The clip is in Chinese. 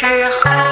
之后。